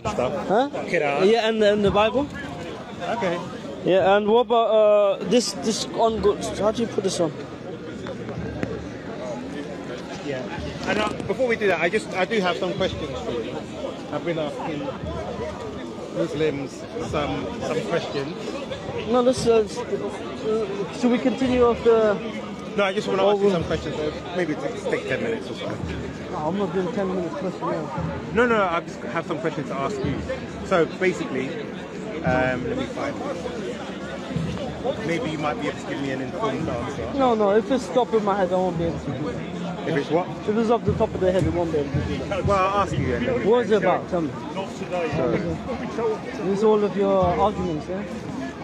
stuff. Huh? Yeah, and, and the Bible. Okay. Yeah, and what about uh, this this on? How do you put this on? Yeah. And uh, before we do that, I just I do have some questions for you. I've been asking Muslims some some questions. No, this uh, uh, should we continue after? the? No, I just want to ask you some questions. Maybe it take ten minutes or so. No, I'm not doing ten minutes question now. No, no, I just have some questions to ask you. So basically, um, let me find. Maybe you might be able to give me an informed answer. No, no. If it's top of my head, I won't be able to do it. If it's what? If it's off the top of the head, I won't be able to do that. Well, I'll ask you. And then we- What is it about? Tell me. This is all of your arguments, yeah?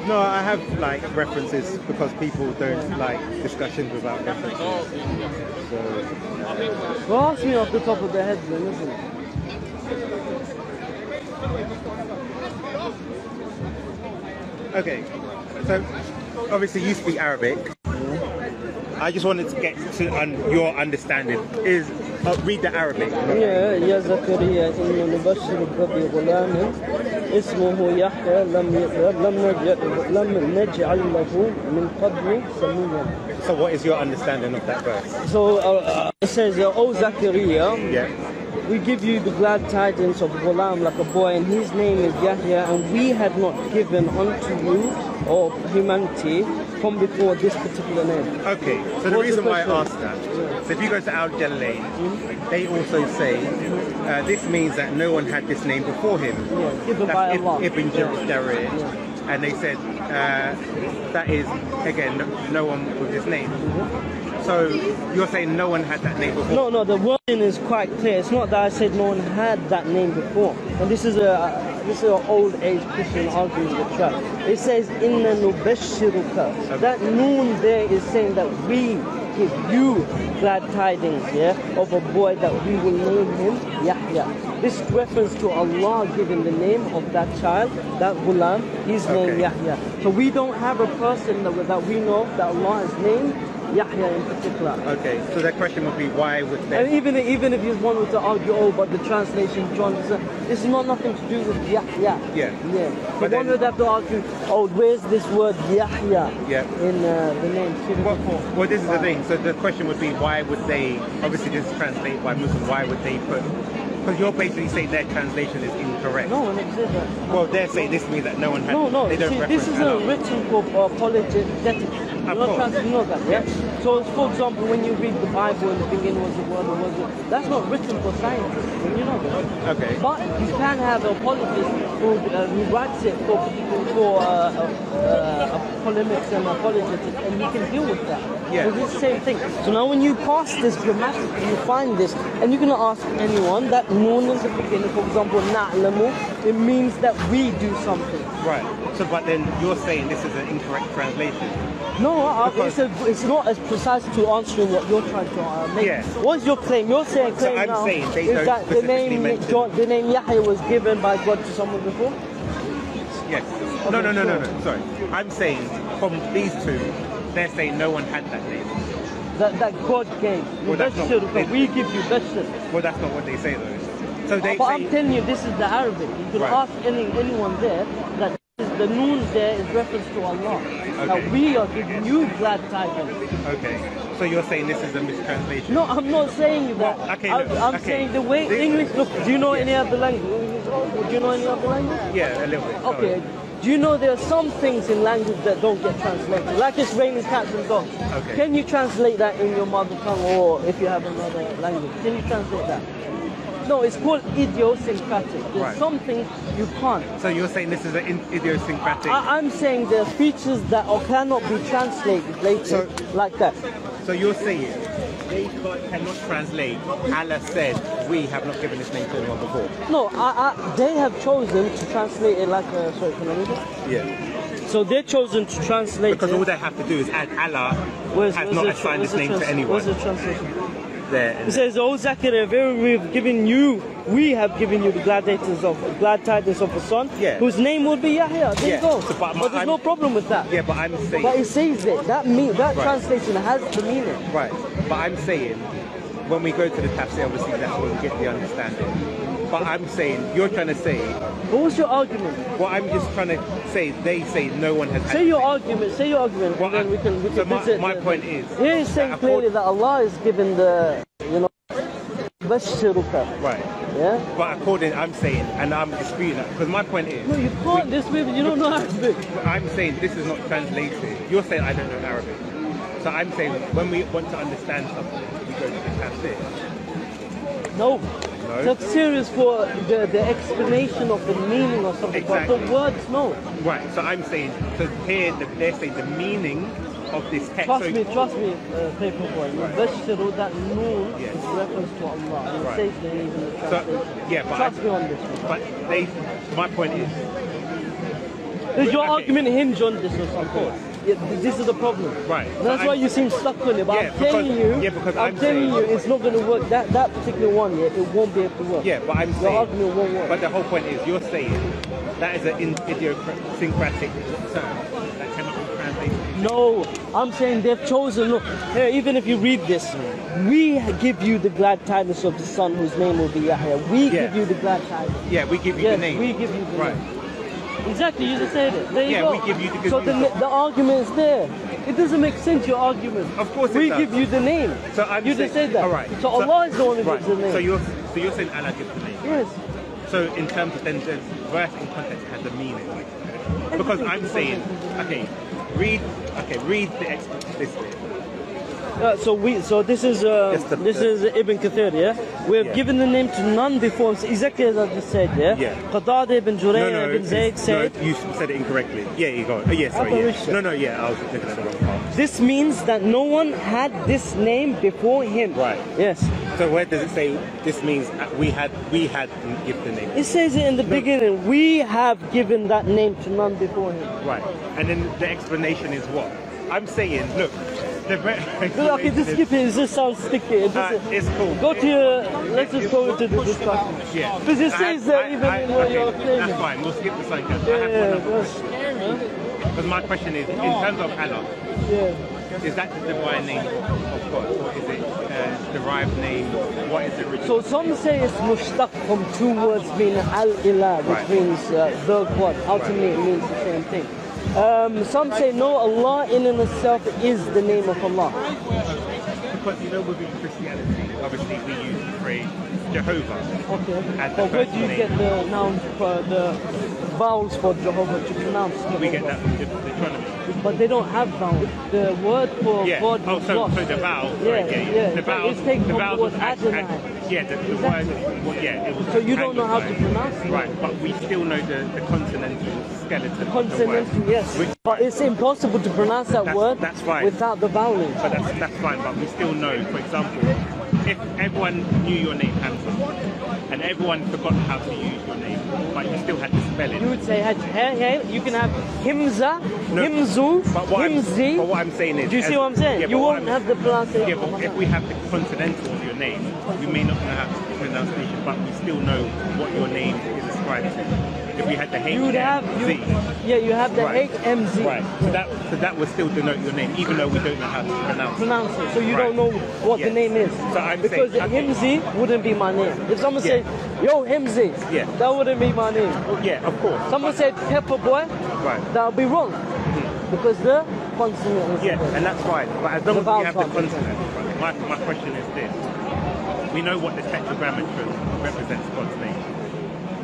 No, I have like references because people don't like discussions without references. So Well, ask me off the top of the head, then, isn't it? Okay, so obviously you speak Arabic. I just wanted to get to un- your understanding. Is uh, read the Arabic. يا يا زكريا إن نبشرك بغلام اسمه يحيى لم ي- لم نجعل لم نجعل له من قبل سميا. So what is your understanding of that verse? So uh, uh, it says, uh, O Zakaria, Yeah. we give you the glad tidings of Ghulam like a boy, and his name is Yahya, and we had not given unto you or humanity from before this particular name. Okay. So the What's the reason why I question? asked that. so if you go to Al Jalalain, they also say uh, this means that no one had this name before him. Yeah, given That's. Ibn Jarir. And they said uh, that is again no, no one with this name. So you're saying no one had that name before? No, no, the wording is quite clear. It's not that I said no one had that name before. And this is a this is an old age Christian arguing with Shah. It says inna nubashiruka. That noon there is saying that we give you glad tidings, yeah, of a boy that we will name him Yahya. This reference to Allah giving the name of that child, that ghulam, his name Yahya. So we don't have a person that, that we know that Allah has named Yahya in particular. Okay, so that question would be why would they And even even if you want to argue, oh, but the translation, John, this is- not nothing to do with Yahya. Yeah. Yeah. But But then- one would have to argue, oh, where's this word Yahya Yeah. in uh, the name? Well, well, this is the thing. So the question would be, why would they? Obviously, this is translated by Muslim. Why would they put? Because you're basically saying their translation is incorrect. No one said that. Well, they're saying this means that no one had. No, no. They don't See, this is a written for uh, apologetic. You're course. trying to know that, yeah? So, for example, when you read the Bible in the beginning was the word, or was it? That's not written for scientists. You know that. Okay. But you can have a apologist who, uh, who writes it for for uh, uh, uh, polemics and apologetics, and you can deal with that. Yeah. So it's the same thing. So now when you pass this grammatically, you find this, and you're gonna ask anyone that noon in the beginning, for example, na'lamu, it means that we do something. Right. So, but then you're saying this is an incorrect translation. No, uh, it's, a, it's not as precise to answering what you're trying to uh, make. Yeah. What's your claim? You're saying claim So I'm now saying they is that the name mention- John, the name Yahya was given by God to someone before. Yes. No, no, no, no, sure. no. Sorry. I'm saying from these two, they're saying no one had that name. That, that God gave. Well, that's not- they- we give you Bashir. Well, that's not what they say though. So they But. I'm telling you, this is the Arabic. You can Right. ask any anyone there that the noon there is reference to Allah. Okay. That we are giving you glad tidings. Okay. So you're saying this is a mistranslation. No, I'm not saying that. Well, okay, I, look, I'm okay. saying the way This- English. Look, do you know Yeah. any other language? Do you know any other language? Yeah, a little bit. Okay. on. Do you know there are some things in language that don't get translated? Like it's raining cats and dogs. Okay. Can you translate that in your mother tongue or if you have another language? Can you translate that? No, it's called idiosyncratic. There's Right. some things you can't. So you're saying this is an idiosyncratic. I, I'm saying there are features that or cannot be translated later So- like that. So you're saying they cannot translate. Allah said we have not given this name to anyone before. No, I, I, they have chosen to translate it like a, sorry, can I read it? Yeah. So they've chosen to translate Because it. all they have to do is add Allah Where's- has where's not assigned this name to anyone. Where's the translation? There. It says, oh, "O Zachariah, we've given you, we have given you the glad tidings of glad tidings of a son, Yeah. whose name will be Yahya." There Yeah. you go. So, but but, there's I'm- no problem with that. Yeah, but I'm saying. But it says it. That mean that Right. translation has the meaning. Right, but I'm saying when we go to the tafsir, obviously that's where we get the understanding. But I'm saying, you're trying to say, But what's your argument? what I'm just trying to say, they say no one has Say your argument. Say your argument, Well, and then I- we can we so can my- visit. my the- point is here he's saying clearly that Allah is given the you know bashiruka. Right. Yeah. But according, I'm saying, and I'm disputing that, because my point is, No, you can't. This way, you don't know Arabic. I'm saying this is not translated. You're saying I don't know Arabic. So I'm saying when we want to understand something, we go to the tafsir. No. No? Tafsir is for the, the explanation of the meaning of something. But the words, no. Right. So I'm saying, so here the, they're saying the meaning of this text. Trust so, me, trust me, uh, paperboy. Bashiru, that noon Yes. is reference to Allah. Right. says there even the So, yeah, but Trust I- me on this one. But they, my point is, Does your Okay. argument hinge on this or something? course. Yeah, this is the problem. Right. That's So why I'm- you seem stuck on it. But Yeah, I'm telling because- you, yeah, because I'm, I'm telling saying- you, it's not going to work. That that particular one, yeah, it won't be able to work. yeah, but I'm Your saying, argument won't work. but the whole point is, you're saying that is an idiosyncratic term that cannot be translated. No, I'm saying they've chosen. Look, here, even if you read this, we give you the glad tidings of the son whose name will be Yahya. We Yeah. give you the glad tidings. Yeah, we give you Yes, the name. we give you the Right. name. Exactly, you just said it. There you Yeah, go. we give you the good So the, the argument is there. It doesn't make sense, your argument. Of course it We does. give you the name. So I'm you saying, just said that. All right. So, Allah is the one who right. gives the name. So you're so you're saying Allah gives the name. yes. So in terms of then the verse in context has a meaning. Because I'm saying, okay, read okay, read the ex this bit. Uh, so we, so this is uh, Yes, the- this is Ibn Kathir, yeah. We have Yeah. given the name to none before exactly as I just said, yeah. Yeah. Qatada ibn Jurayj ibn Zayd said, no, you said it incorrectly. Yeah, you go. Oh, yeah, sorry. Yeah. No, no, yeah, I was looking at the wrong part. "This means that no one had this name before him." Right. Yes. So where does it say this means we had we had give the name? It says it in the beginning. We have given that name to none before him. Right. And then the explanation is what? I'm saying, look, the Look, okay, just skip it. It just sounds sticky. It Uh, it's cool. Go to your. Let's just go into the discussion. Yeah. Because it says that even I- in what okay, you're claiming. That's fine. We'll skip the. I Yeah, have yeah, one other yeah. Because my question is, in terms of Allah, yeah. is that the divine name of God, or is it uh, derived name? What is the original? So some say it's mushtaq from two words meaning al-ilah, which Right. means uh, the God. Ultimately it means the same thing. Um, some say no, Allah in and itself is the name of Allah. because you know within Christianity, obviously we use the phrase Jehovah. Okay. The But where do you name. get the nouns for the vowels for Jehovah to pronounce Jehovah? We get that from De- Deuteronomy. But they don't have vowels. The word for Yeah. God Oh, was so, so the vowel. Yeah, right, yeah, yeah. The It's taken the from the vowels word was Adonai. act- Yeah, the, the Exactly. word. Well, yeah, it was. So you don't know how to pronounce it? Right, but we still know the, the consonantal skeleton. of the word. Consonant, yes. Which, But it's impossible to pronounce that That's- word that's fine. without the vowel. But that's, that's fine, but we still know, for example, if everyone knew your name Hamza, and everyone forgot how to use your name, but you still had to spell it. You would say, hey, hey, you can have Himza, No, Himzu, but what I'm- Himzi. but what I'm saying is- Do you see as- what I'm saying? yeah, you won't I'm- have the pronunciation. Yeah, but if we have the consonantal of your name, we may not how to pronunciation, but we still know what your name is to. If we had the H you would have, you, yeah, you have the Right. HMZ. right? So that so that would still denote your name, even though we don't know how to pronounce. it. Pronounce it, so you Right. don't know what the name is. So I'm because saying- okay. Himzi wouldn't be my name. If someone Yeah. said, "Yo, Himzi," Yeah. that wouldn't be my name. Yeah, of course. Someone said Pepper Boy, Right. that would be wrong hmm. because the consonant is Yeah, and that's fine. But as long as we have the consonant, my, my question is this. We know what the tetragrammaton represents God's name.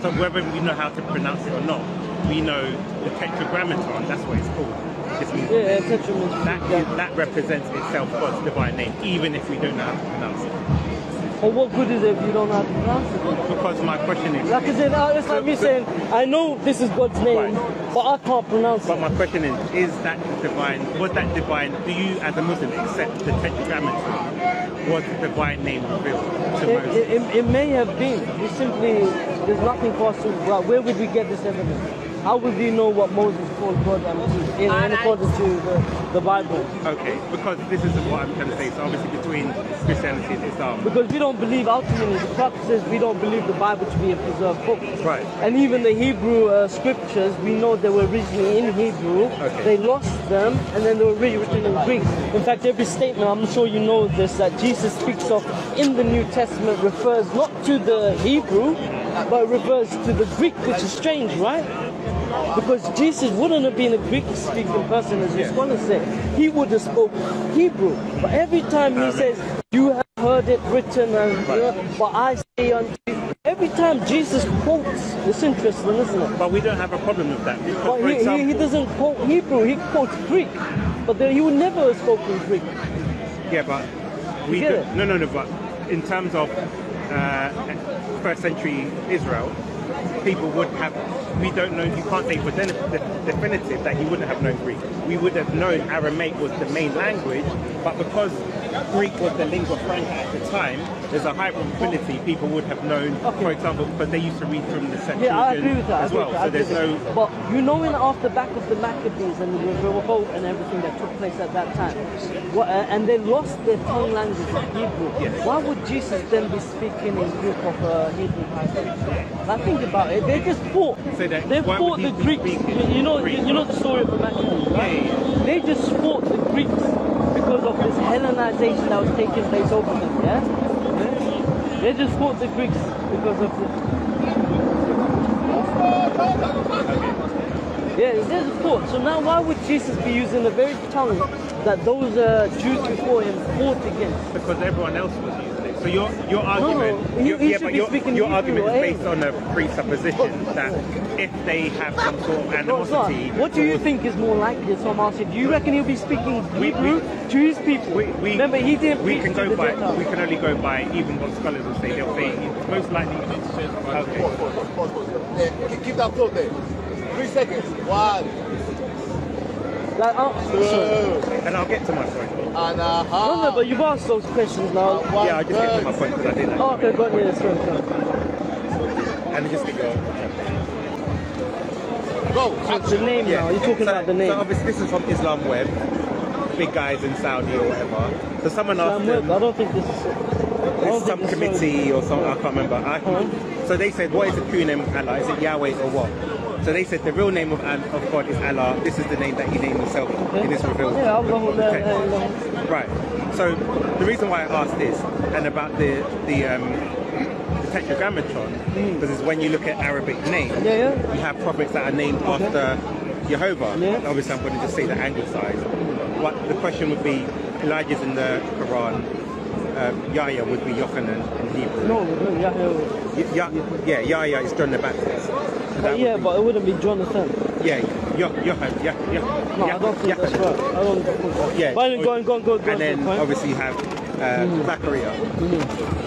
So whether we know how to pronounce it or not, we know the tetragrammaton, that's what it's called. It means Yeah, tetra means that, that represents itself God's divine name, even if we don't know how to pronounce it. But what good is it if you don't know how to pronounce it? Because my question is, Like I said, uh, it's like me saying, I know this is God's name, Right. but I can't pronounce but it. But my question is, is that divine, was that divine, do you as a Muslim accept the tetragrammaton was the divine name revealed It, it, it, may have been. We simply, there's nothing for us to, well, where would we get this evidence? How would you know what Moses called God and in, in accordance to the, the Bible? Okay, because this is what I'm trying to say. So obviously between Christianity and Islam, Because we don't believe, ultimately, the Prophet says we don't believe the Bible to be a preserved book. Right. And even the Hebrew uh, scriptures, we know they were originally in Hebrew. Okay. They lost them, and then they were rewritten in Greek. In fact, every statement, I'm sure you know this, that Jesus speaks of in the New Testament refers not to the Hebrew, but refers to the Greek, which is strange, right? Because Jesus wouldn't have been a Greek-speaking person, as the scholars say. He would have spoke Hebrew. But every time he says, "You have heard it written," and but I say unto you, every time Jesus quotes, it's interesting, isn't it? But we don't have a problem with that. Because, But he, he, example, he doesn't quote Hebrew, he quotes Greek. But there, he would never have spoken Greek. Yeah, but we it? no, no, no. But in terms of uh, first century Israel, people would have. We don't know. You can't say for de- de- definitive that he wouldn't have known Greek. We would have known Aramaic was the main language, but because Greek was the lingua franca at the time, there's a high probability people would have known. Okay. For example, because they used to read from the Septuagint Yeah, I agree with that. I as well. So there's no. But you know, in off the back of the Maccabees and the revolt and everything that took place at that time, what, uh, and they lost their tongue language of Hebrew. Yes. Why would Jesus then be speaking in group of uh, Hebrew? Now think about it. They just fought. So that- they fought the Greeks. You, you know, Greek? you, you know the story of the Maccabees, right? Yeah, yeah, They just fought the Greeks because of this Hellenization that was taking place over them. Yeah. They just fought the Greeks because of the. Yeah, there's a thought. So now, why would Jesus be using the very tongue that those uh, Jews before him fought against? because everyone else was. So your your argument, he- your, he yeah, but your, your argument is based on a presupposition that if they have some sort of No, animosity, What do you think is more likely? So I'm asking, do you reckon he'll be speaking We- Hebrew to his people? We, we, Remember, he didn't We preach can to go the by. Gentiles. We can only go by even what scholars will say. They'll say it's most likely. Okay. Pause, pause, pause, pause. Yeah, keep- keep that float there. Three seconds. One, Like, oh, sorry. And I'll get to my point. and a half. No, no, but you've asked those questions now. Uh, one Yeah, I'll just get to my third. point because I did that. Oh, okay, go on, yeah, sorry, sorry. And just to go. Go. So it's the name yeah. now, you're talking so, about the name. So obviously this is from Islam Web, big guys in Saudi or whatever. So someone asked Sam them. I don't think this is. It's some this is- committee or something, I can't remember. I. So they said, what is the true name of Allah? Is it Yahweh or what? So they said the real name of, of God is Allah. This is the name that he named himself in his revealed Yeah, Allahu la text. ilaha. Right. So the reason why I asked this and about the the, um, the tetragrammaton, because it's when you look at Arabic names, Yeah, yeah. you have prophets that are named after Jehovah. Yeah. Obviously, I'm going to just say the anglicized. What the question would be, Elijah's in the Quran. Um, Yahya would be Yochanan in Hebrew. No, no, yeah, Y- Ya- yeah, Yahya is John the Baptist. So yeah. that yeah, would but it wouldn't be Jonathan. be, yeah, Yo- Yohan, yeah, yeah, No, yeah, I don't think that's right. I don't think that's Yeah. But go on, go on, go on. go And then fine. obviously you have uh, Zachariah.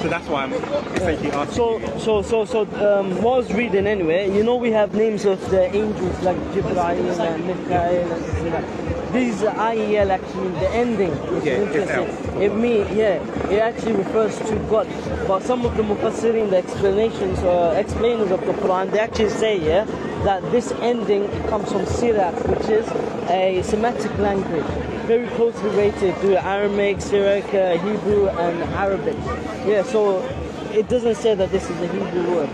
So that's why I'm essentially asking. So, you. so, so, so, um, what I was reading anyway, you know we have names of the angels like Jibreel and Mikael and this and that. These are IEL actually the ending. It's Yeah, interesting. It means, yeah, it actually refers to God. But some of the Mufassirin, the explanations or explainers of the Quran, they actually say, yeah, that this ending comes from Syriac, which is a Semitic language, very closely related to Aramaic, Syriac, uh, Hebrew, and Arabic. Yeah, so it doesn't say that this is a Hebrew word.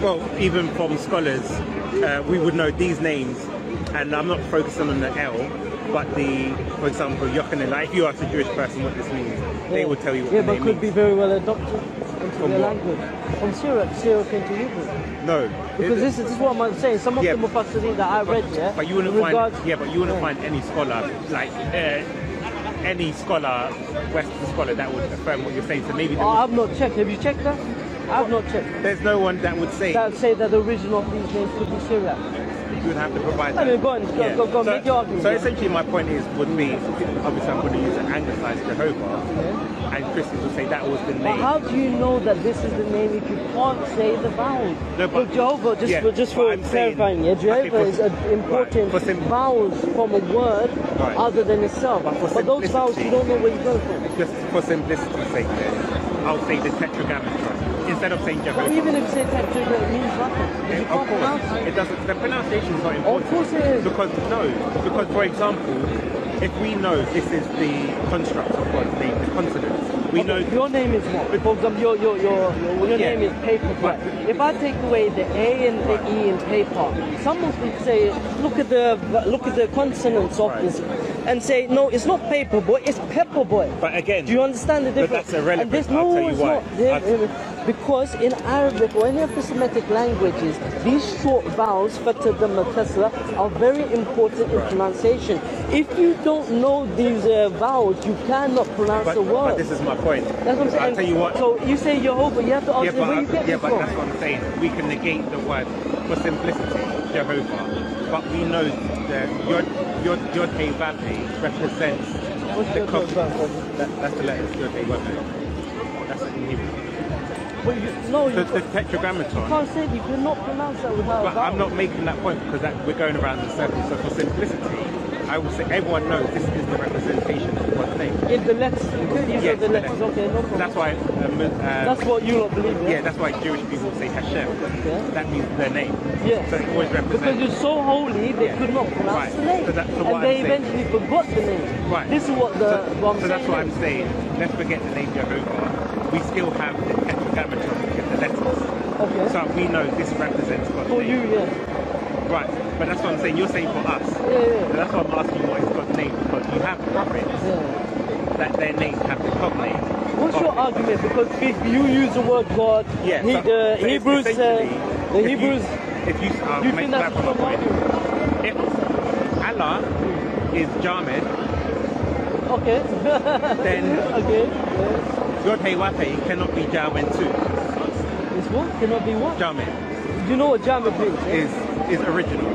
Well, even from scholars, uh, we would know these names, and I'm not focusing on the L, but the, for example, Yochanan. Like if you ask a Jewish person what this means, they will tell you what Yeah, but could be very well adopted into From their what? language. From Syriac, Syriac into Hebrew. No, Because It- this, is- this is what I'm saying. Some of Yeah, the Mufassirin that I read, yeah, But you wouldn't find, yeah, but you wouldn't Yeah. find any scholar like uh, any scholar, Western scholar that would affirm what you're saying. So maybe Oh, I've not checked. Have you checked that? I've not checked. there's no one that would say That say that the original of these names could be Syriac. You would have to provide. I mean, go on, go- go- go, so, make your argument, So yeah. essentially, my point is would be obviously I'm going to use an anglicized Jehovah, Yeah. and Christians would say that was the name. But how do you know that this is the name if you can't say the vowels? No, but- Jehovah, just yeah, for, just for clarifying, yeah, okay, Jehovah for- is uh, importing right, vowels from a word Right. other than itself. But for But those vowels, you don't know where you go from. Just for simplicity's sake, then I'll say the Tetragrammaton instead of saying But Jehovah. even if you say Tetragrammaton, it means nothing. Of course, it. doesn't. The pronunciation is not important. Of course it is. Because no, because for example, if we know this is the construct of God's name, the consonants, we know. Your name is what? For example, your, your, your, your, your Yeah. name is paper boy. If I take away the A and the E in paper, someone would say, look at the look at the consonants of Right. this, and say, no, it's not paper boy, it's pepper boy. But again, Do you understand the difference? But that's irrelevant. And this, I'll tell you why. Not. There- I'll- Because in Arabic or any of the Semitic languages, these short vowels, fatha, dhamma, kasra, are very important in pronunciation. If you don't know these uh, vowels, you cannot pronounce But, a word. but this is my point. That's what I'm saying. I'll tell you what. So you say Jehovah, you have to ask yeah, them, where you get yeah, but from? that's what I'm saying. We can negate the word for simplicity, Jehovah. But we know that Yod Yod Yod Hey represents What's the Yod Hey cosmos. Vav Hey? That, that's the letters Yod Hey Vav Hey. That's in Hebrew. But you, no, you The, the can't, tetragrammaton. can't say you cannot pronounce that without But. I'm not making that point because that, we're going around in circles. So for simplicity, I will say everyone knows this is the representation of one name. In the letters, you could use Yes, the letters. letters. Okay, no problem. That's why. Um, um, That's what you lot believe, yeah, yeah? that's why Jewish people say Hashem. Yeah. That means their name. Yeah. So it always Because represents. you're so holy, they Yeah. could not pronounce Right. the name. So that's and what I'm they saying. eventually forgot the name. Right. This is what the so, what so that's what I'm saying. Let's forget the name Jehovah. We still have the is the letters. Okay. So we know this represents God's For name. you, yeah. Right. But that's what I'm saying. You're saying for us. Yeah, So yeah. that's why I'm asking what is God's name because you have prophets yeah. that their names have the God name. What's your argument? Because if you use the word God, Yeah, he, so- the so Hebrews, uh, the if you- Hebrews, if you, uh, you make that strong point, if Allah is Jamid, Okay. then okay. Yeah. Hey Wav cannot be Jamid too. This what? Cannot be what? Jamid Do You know what Jamid means? yeah? is is original.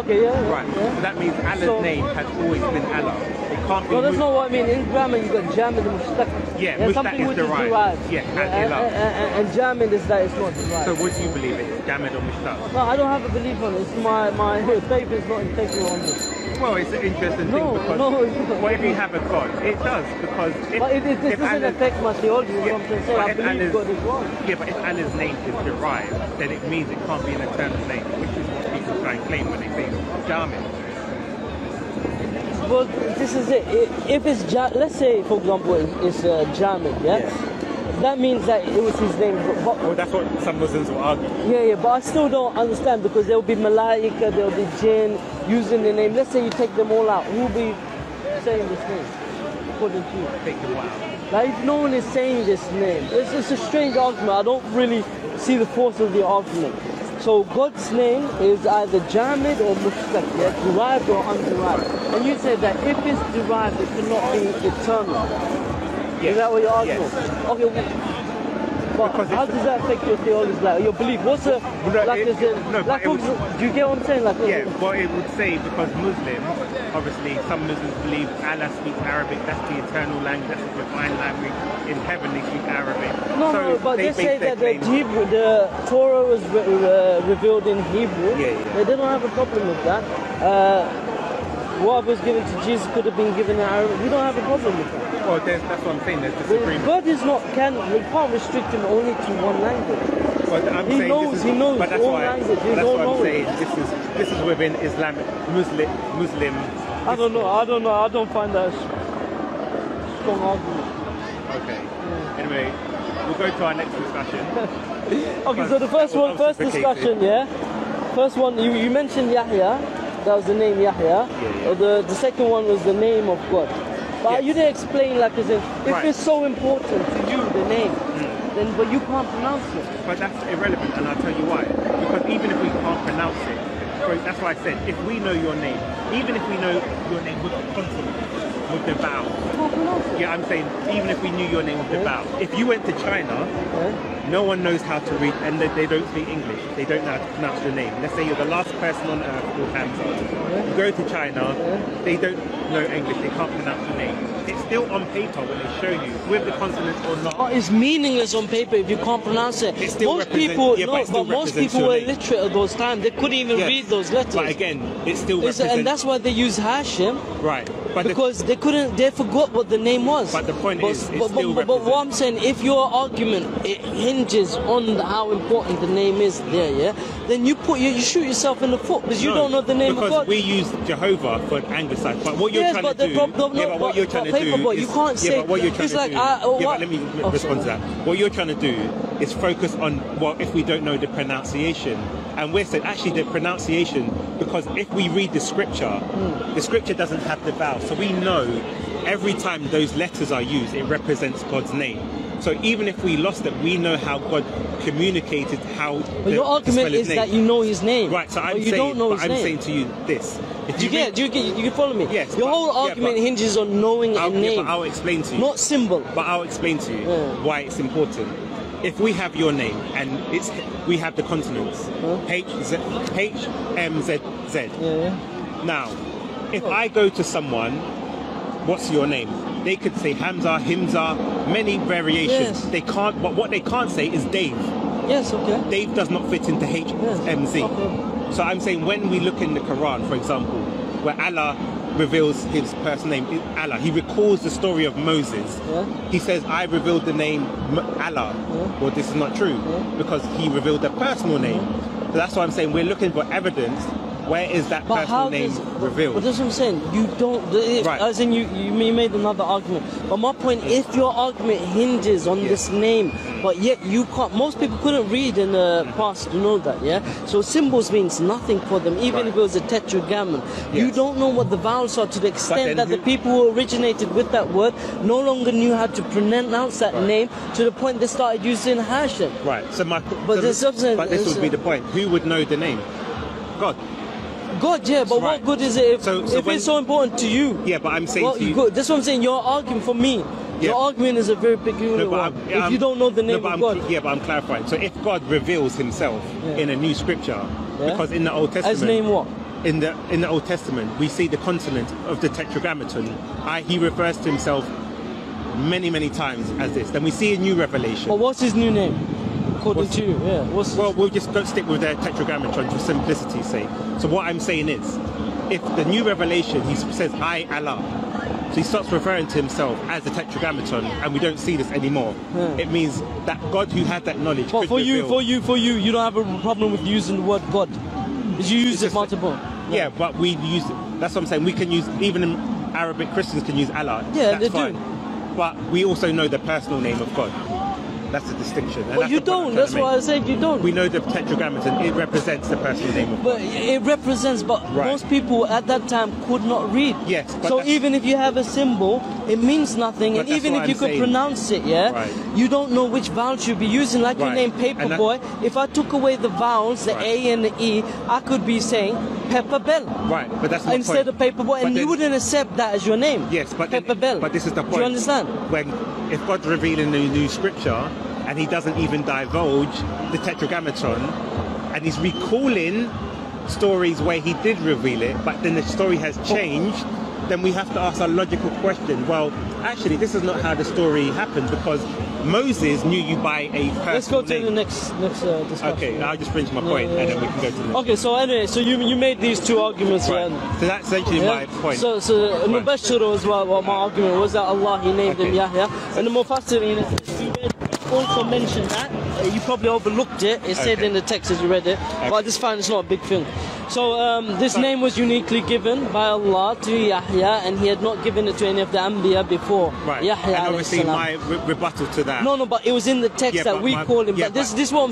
Okay, yeah. yeah, Right. So that means Allah's So- name has always been Allah. It can't be No, that's not what I mean. In grammar, you got Jamid and Mushtaq. Yeah, Mushtaq something is which derived. is derived. Yeah, and and, and, Jamid is that it's not derived. So what do you believe it is? Jamid or Mushtaq? no, I don't have a belief on it. It's my, my faith is not integral on this. Well, it's an interesting No, thing because no, it's not. what if you have a God? It does because if, But it, it, this doesn't Allah's- affect my theology. Yeah, what I'm trying to say. but I believe God is one. Yeah, but if Allah's name is derived, then it means it can't be an eternal name, which is what people try and claim when they say Jamid. Well, this is it. If it's ja- let's say, for example, it's, uh, Jamid, yeah? Yeah. That means that it was his name. But, Well, that's what some Muslims will argue. Yeah, yeah, but I still don't understand because there'll be malaika, there'll be jinn using the name. Let's say you take them all out. Who'll be saying this name? According to you. Take a while. Like, if no one is saying this name, it's, it's a strange argument. I don't really see the force of the argument. So God's name is either Jamid or Mushtaq, yeah? derived or underived. And you said that if it's derived, it cannot be eternal. Yes. Is that what you're arguing? Yes. Okay, but Because how does that affect your theology, like your belief? What's a no, like? it- is it, no, like would- do you get what I'm saying? Like, Yeah, but it would say because Muslims, obviously, some Muslims believe Allah speaks Arabic. That's the eternal language. That's the divine language. In heaven, they speak Arabic. no, so no, but they, base say that the Hebrew, the Torah was re- uh, revealed in Hebrew. Yeah, yeah. They didn't have a problem with that. Uh, what was given to Jesus could have been given in Arabic. We don't have a problem with that. Well, that's what I'm saying. There's disagreement. God is not can we can't restrict him only to one language. But I'm He saying knows- this is, he knows but that's all why, language, he's That's all what I'm saying. This is this is within Islamic Muslim Muslim. I don't know. I don't know. I don't find that strong argument. Okay. Anyway, we'll go to our next discussion. Okay, so the first one, first discussion, yeah. First one, you, you mentioned Yahya. That was the name Yahya. yeah. Uh, The the second one was the name of God. But Yes. you didn't explain like as in, if Right. it's so important to you, the name, hmm. then but you can't pronounce it. But that's irrelevant, and I'll tell you why. Because even if we can't pronounce it, that's why I said, if we know your name, even if we know your name with the consonant, with the vowel, yeah, I'm saying, even if we knew your name with the vowel, if you went to China, Yeah. no one knows how to read, and they, they don't speak English, they don't know how to pronounce your name. Let's say you're the last person on earth called Hamza. You go to China, they don't know English, they can't pronounce your name. It's still on paper when they show you, with the consonants or not. But it's meaningless on paper if you can't pronounce it. Most people, yeah, no, still but most people were illiterate at those times. They couldn't even Yes. read those letters. But again, it still It's- and that's why they use Hashem. right. But the- because they couldn't, they forgot what the name was. But the point is, it but, still but, but what I'm saying, if your argument it hinges on how important the name is there, yeah, then you put you, you shoot yourself in the foot because you No, don't know the name because of God. we use Jehovah for an anglicized. But what you're Yes, trying but to do, yeah, but what you're trying but to do, is, you can't yeah, say- but what you're trying it's to like, do, uh, yeah, what- but let me Oh, respond to that. What you're trying to do is focus on well, if we don't know the pronunciation, and we're saying actually the pronunciation because if we read the scripture, Hmm. the scripture doesn't have the vowel, so we know every time those letters are used, it represents God's name. So even if we lost it, we know how God communicated how. But the- your argument is name. that you know his name. Right, so I'm you saying, don't know his I'm name. saying to you this: if Do you read- get? Do you get? You can follow me. Yes, Your but- whole argument but- hinges on knowing I'll, a yeah, name, but I'll explain to you. not symbol. But I'll explain to you Yeah. why it's important. If we have your name and it's we have the consonants Huh? H Z H M Z Z. Yeah. Now, if I go to someone, what's your name? They could say Hamza, Himza, many variations. Yes. They can't. But what they can't say is Dave. Yes. Okay. Dave does not fit into H Yes. Okay. So I'm saying when we look in the Quran, for example, where Allah reveals his personal name, Allah, he recalls the story of Moses. Yeah. He says, I revealed the name Allah. Yeah. Well, this is not true Yeah. because he revealed a personal name. So that's why I'm saying we're looking for evidence. Where is that But personal how name does? Revealed? but that's what I'm saying. You don't. The, Right. As in, you, you made another argument. But my point, if your argument hinges on this name, but yet you can't. Most people couldn't read in the mm-hmm. past. You know that, yeah. So symbols means nothing for them, even Right. if it was a tetragrammaton. You don't know what the vowels are to the extent that the people who originated with that word no longer knew how to pronounce that Right. name to the point they started using Hashem. right. So my. But so- something- But this would be the point. Who would know the name? God. God, yeah, but Right. what good is it if, So- so if when- it's so important to you? Yeah, but I'm saying Well, to you you. go, that's what I'm saying. Your argument for me, your argument is a very peculiar No, one. I'm- yeah, if I'm- you don't know the name but of I'm, God, Yeah, but I'm clarifying. So if God reveals Himself Yeah. in a new scripture, Yeah. because in the Old Testament, as name what? in the in the Old Testament, we see the consonant of the Tetragrammaton. I, he refers to himself many, many times as this. Then we see a new revelation. But what's his new name? According What's- to you, yeah. What's Well, we'll just stick with the Tetragrammaton for simplicity's sake. So what I'm saying is, if the new revelation, he says, I, Allah. So he starts referring to himself as the Tetragrammaton, and we don't see this anymore. Yeah. It means that God who had that knowledge but for you, for you, for you, you don't have a problem with using the word God. Because you use It's it multiple. Yeah, but we use. That's what I'm saying. We can use even Arabic Christians can use Allah. Yeah, that's they do. But we also know the personal name of God. That's the distinction. and that's you the don't. That's what I said you don't. We know the Tetragrammaton. It represents the personal name of God. But it represents, but Right. most people at that time could not read. Yes, but so even if you have a symbol, it means nothing. And even if you I'm could saying. pronounce it, yeah, Right. you don't know which vowel you'd be using. Like your name, Paperboy. If I took away the vowels, the Right. A and the E, I could be saying Pepper Bell. Right, but that's Instead point. of Paperboy, and you wouldn't accept that as your name. Yes, but then- Bell. But this is the point. Do you understand? When if God's revealing a new scripture and He doesn't even divulge the Tetragrammaton, and He's recalling stories where He did reveal it, but then the story has changed. Then we have to ask a logical question. Well, actually, this is not how the story happened because Moses knew you by a personal Let's go to name. the next next uh, discussion. Okay, I'll just finish my point yeah, and then we can go to the next. Okay, so anyway, so you you made these two arguments. Right. So that's essentially Yeah. my point. So, so Right. Mubashir was what, what my argument was that Allah He named him Yahya, and the Mufassirin you read- also mentioned that. Uh, You probably overlooked it. It said Okay. in the text as you read it, but I just found it's not a big thing. So um, this name was uniquely given by Allah to Yahya, and He had not given it to any of the Anbiya before. Right. Yahya and obviously my re- rebuttal to that. No, no, but it was in the text Yeah, that we my- call him. yeah, but this but- this one,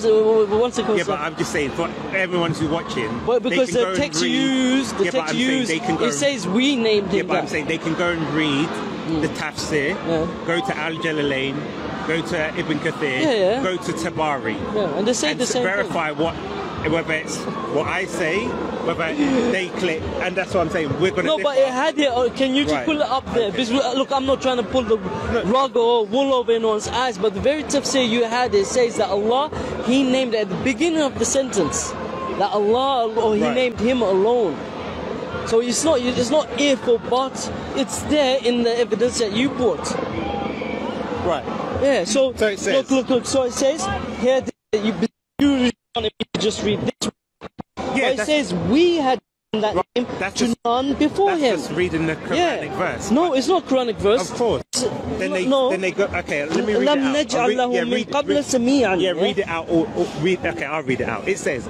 one second. Yeah, but I'm just saying for everyone who's watching. They because the text used, the yeah, text used, they can go it says we named Yeah, him but I'm saying they can go and read the tafsir, Yeah. go to Al Jalalain, go to Ibn Kathir, Yeah, yeah. go to Tabari, Yeah, and they say and the same thing. verify what whether it's what I say, whether they click, and that's what I'm saying. We're gonna. No, differ. but it had it. Can you just Right. pull it up there? Because uh, look, I'm not trying to pull the rug or wool over anyone's eyes, but the very tafsir you had it says that Allah He named at the beginning of the sentence that Allah or He Right. named Him alone. So it's not it's not if or but. It's there in the evidence that you put. right. Yeah, so, so look, look, look. So it says here that you, you just read this. Yeah, it says we had that right, name to just, none before that's him. Just reading the Quranic yeah. verse. No, it's not Quranic verse. Of course. Then they, no. then they go. Okay, let me read it out. Read, yeah, read, read, yeah, read it out. Or, or read. Okay, I'll read it out. It says,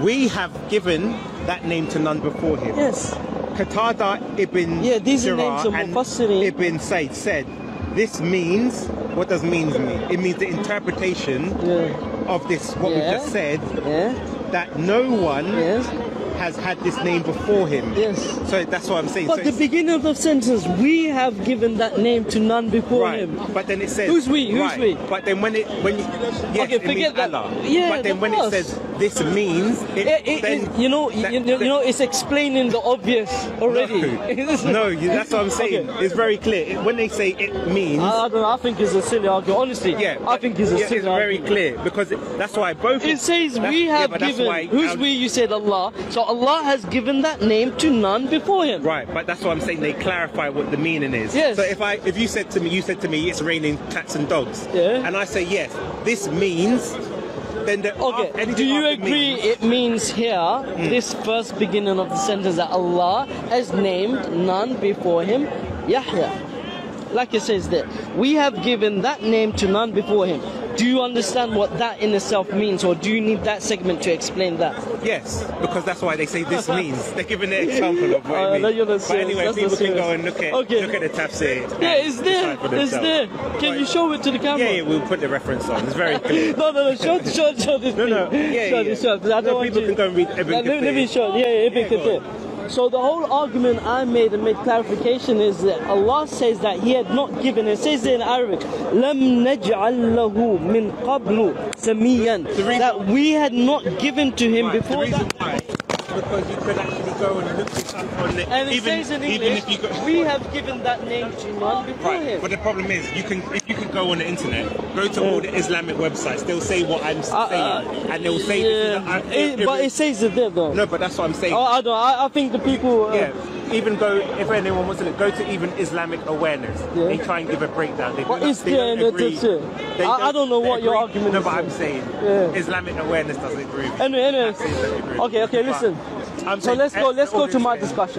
"We have given that name to none before him." Yes. Qatada ibn yeah, these are names are and Ibn Said said, "This means what does means mean? It means the interpretation Yeah. of this what we Yeah. just said Yeah. that no one Yes. Has had this name before him. Yes. So that's what I'm saying. But so the beginning of the sentence, we have given that name to none before Right, him. but then it says Who's we? Who's right, we? But then when it when you, yes, Okay, it forget that. Allah. Yeah, but then when course. it says this means it, It- it- then it- you know, that- you, know, that- you know, it's explaining the obvious already. No, no that's what I'm saying. Okay. It's very clear. When they say it means. I, I don't know. I think it's a silly argument. Honestly, yeah, I think it's a yeah, silly it's very clear because it, that's why both. It says we have that's given. who's we? You said Allah. So Allah has given that name to none before him. Right, but that's what I'm saying. They clarify what the meaning is. Yes. So if I, if you said to me, you said to me, it's raining cats and dogs. Yeah. And I say yes, this means. Then the, Okay. Do you agree means- it means here, Hmm. this first beginning of the sentence, that Allah has named none before him Yahya? Like it says there, we have given that name to none before him. Do you understand what that in itself means, or do you need that segment to explain that? Yes, because that's why they say this means. They're giving an example of what Uh, it means. but serious. anyway, That's people can go and look at Okay. look at the tafsir. Yeah, it's there. It's there. Can you show it to the camera? Yeah, yeah, we'll put the reference on. It's very clear. No, no, no. Show, show, show this. No, no. Yeah, show yeah, this. Show. I don't No, want people you- can go and read Ibn Let, let, me show. Yeah, yeah, Ibn Yeah. So the whole argument I made and made clarification is that Allah says that He had not given. It says in Arabic, "Lam lahu min qablu samiyan." That we had not given to Him before that. why because you could actually go and look this up on the And it even, says in even English, if you go, we have given that name to none before Right, Him. but the problem is, you can if you can go on the internet, go to all the Islamic websites, they'll say what I'm Uh, saying, and they'll say yeah, it, but it says it there though. no, but that's what I'm saying. Oh, I don't. I, I think the people. Uh, yeah, even go if anyone wants to look, go to even Islamic awareness. Yeah. They try and give a breakdown. They, don't they there don't in the agree. They I- I don't know what your agree- argument No, is but. I'm saying Yeah. Islamic awareness doesn't agree. with Anyway, you. anyway. Tafsir doesn't agree with Okay, okay, But listen. I'm So saying let's go. Let's go to my discussion.